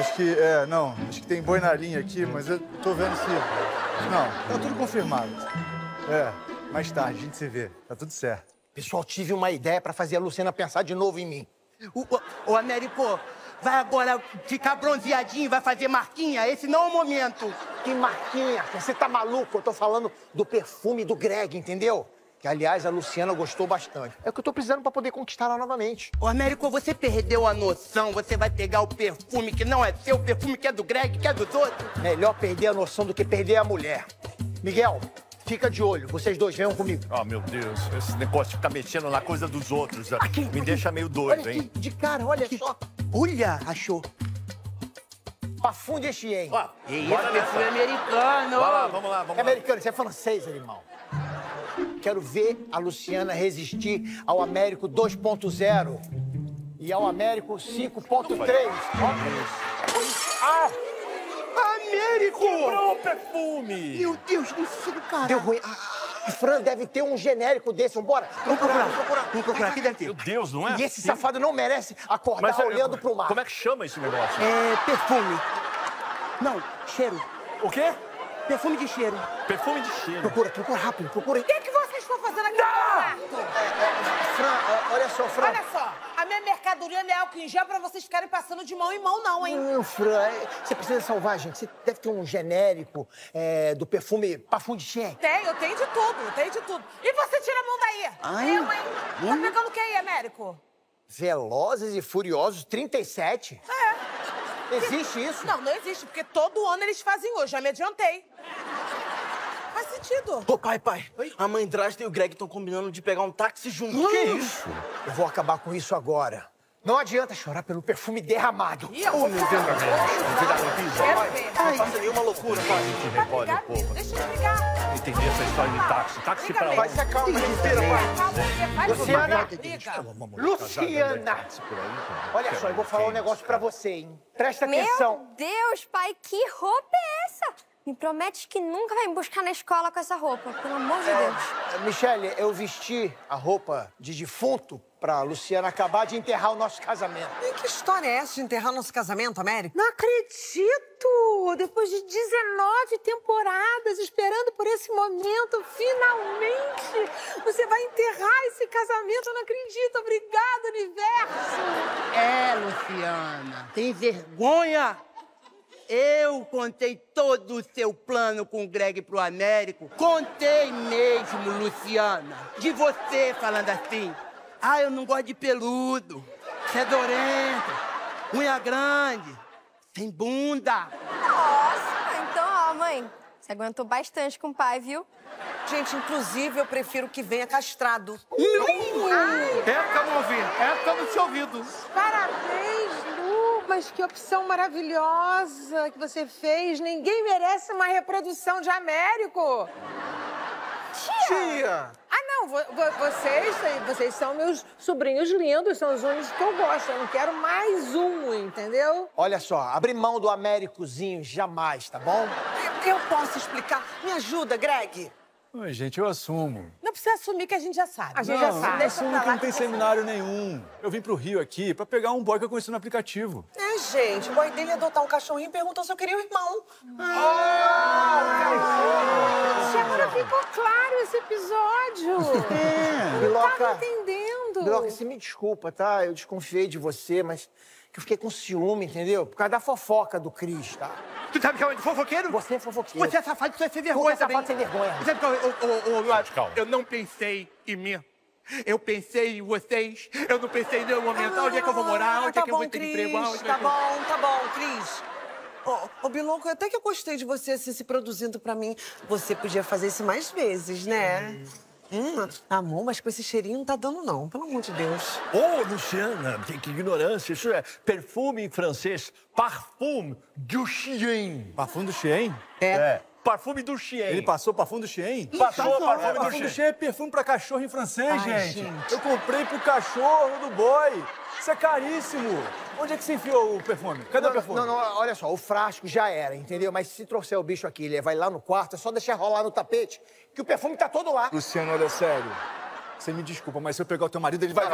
Acho que, é, não, acho que tem boi na linha aqui, mas eu tô vendo se... Não, tá tudo confirmado. É, mais tarde a gente se vê, tá tudo certo. Pessoal, tive uma ideia pra fazer a Luciana pensar de novo em mim. O, o, o Américo, vai agora ficar bronzeadinho, vai fazer marquinha? Esse não é o momento. Que marquinha, você tá maluco? Eu tô falando do perfume do Greg, entendeu? Que, aliás, a Luciana gostou bastante. É o que eu tô precisando pra poder conquistar ela novamente. Ô, Américo, você perdeu a noção. Você vai pegar o perfume que não é seu, o perfume que é do Greg, que é dos outros. Melhor perder a noção do que perder a mulher. Miguel, fica de olho. Vocês dois venham comigo. Oh, meu Deus, esse negócio de ficar mexendo na coisa dos outros Aqui, me aqui. deixa meio Olha doido, aqui, hein? de cara, olha só. Olha, achou. Parfum de Chien. Ó, E esse bora perfume americano. Vai lá, vamos lá, vamos É lá. americano, isso é francês, animal. Quero ver a Luciana resistir ao Américo 2.0 e ao Américo 5.3. Ah! Américo! Quebrou o perfume! Meu Deus do céu, cara. Deu ruim. A Fran deve ter um genérico desse. Vambora. Vamos procurar, vamos procurar. Vamos procurar, aqui deve ter. Meu Deus, não é? E esse assim? safado não merece acordar Mas, olhando pro mar. Como é que chama esse negócio? É perfume. Não, cheiro. O quê? Perfume de cheiro. Perfume de cheiro. Procura, procura rápido, procura. O que, que vocês estão fazendo aqui no quarto? Fran, ó, olha só, Fran. Olha só, a minha mercadoria não é álcool em gel pra vocês ficarem passando de mão em mão, não, hein? Não, Fran, é- você precisa salvar, gente. Você deve ter um genérico é, do perfume Parfum de Chien. Tenho, eu tenho de tudo, eu tenho de tudo. E você tira a mão daí? Ai. Eu, hein? Tá pegando o que aí, Américo? Velozes e Furiosos 37? É. Existe isso? Não, não existe, porque todo ano eles fazem hoje, já me adiantei. Faz sentido. Ô, pai, pai, a mãe Drasta e o Greg estão combinando de pegar um táxi juntos. Que isso? Eu vou acabar com isso agora. Não adianta chorar pelo perfume derramado. Ih, eu vou Meu Deus, piso. Quero ver. Não faça nenhuma loucura, pai. A gente Vai recolhe um pouco. deixa eu brigar. Entender essa história de táxi. Táxi pra lá. se acalma, respira, pai. Vai Luciana. Luciana! Olha só, eu vou falar um negócio pra você, hein? Presta Meu atenção. Deus, pai, que roupa é essa? Me promete que nunca vai me buscar na escola com essa roupa, pelo amor de Deus. É, Michele, eu vesti a roupa de defunto pra Luciana acabar de enterrar o nosso casamento. E que história é essa de enterrar nosso casamento, Américo? Não acredito! Depois de 19 temporadas esperando por esse momento, finalmente você vai enterrar esse casamento. Eu não acredito. Obrigada, universo! É, Luciana. Tem vergonha? Eu contei todo o seu plano com o Greg pro Américo. Contei mesmo, Luciana. De você falando assim. Ah, eu não gosto de peludo. Fedorento. Unha grande. Sem bunda. Nossa, então, ó, mãe, você aguentou bastante com o pai, viu? Gente, inclusive, eu prefiro que venha castrado. Época no ouvido. Época no seu ouvido. Parabéns! Mas que opção maravilhosa que você fez. Ninguém merece uma reprodução de Américo. Tia! Ah, não, vo- vo- vocês, vocês são meus sobrinhos lindos, são os únicos que eu gosto. Eu não quero mais um, entendeu? Olha só, abre mão do Américozinho jamais, tá bom? Eu posso explicar? Me ajuda, Greg. Oi, gente, eu assumo. Não precisa assumir que a gente já sabe. A gente não, já sabe. eu Deixa assumo que não tem seminário nenhum. Eu vim pro Rio aqui pra pegar um boy que eu conheci no aplicativo. É, gente, o boy dele ia adotar um cachorrinho e perguntou se eu queria um irmão. Gente, agora ficou claro esse episódio. Tava Biloca, entendendo. Biloca, você me desculpa, tá? Eu desconfiei de você, mas que eu fiquei com ciúme, entendeu? Por causa da fofoca do Cris, tá? Tu sabe que é de fofoqueiro? Você é fofoqueiro. Você é safado, você é sem Você vergonha é safado sem vergonha. Sabe que eu, eu, eu, eu, calma. eu não pensei em mim. Eu pensei em vocês. Eu não pensei em nenhum momento. Onde é que eu vou morar? Onde tá é que eu bom, vou ter Cris, emprego? Onde é Tá que eu- bom, tá bom, Cris. Ô, ô, Biloco, até que eu gostei de você assim, se produzindo pra mim. Você podia fazer isso mais vezes, né? Hum, amor, mas com esse cheirinho não tá dando, não. Pelo amor de Deus. Ô, Luciana, que, que ignorância. Isso é perfume em francês. Parfum du chien. Parfum do Shein? É. Parfume do chien. Ele passou parfum do Shein? Passou o parfume do Parfum do chien. É perfume pra cachorro em francês, Ai, gente. gente. Eu comprei pro cachorro do boy. Isso é caríssimo. Onde é que você enfiou o perfume? Cadê o perfume? Não, não, olha só, o frasco já era, entendeu? Mas se trouxer o bicho aqui e levar ele lá no quarto, é só deixar rolar no tapete, que o perfume tá todo lá. Luciano, olha sério. Você me desculpa, mas se eu pegar o teu marido, ele vai...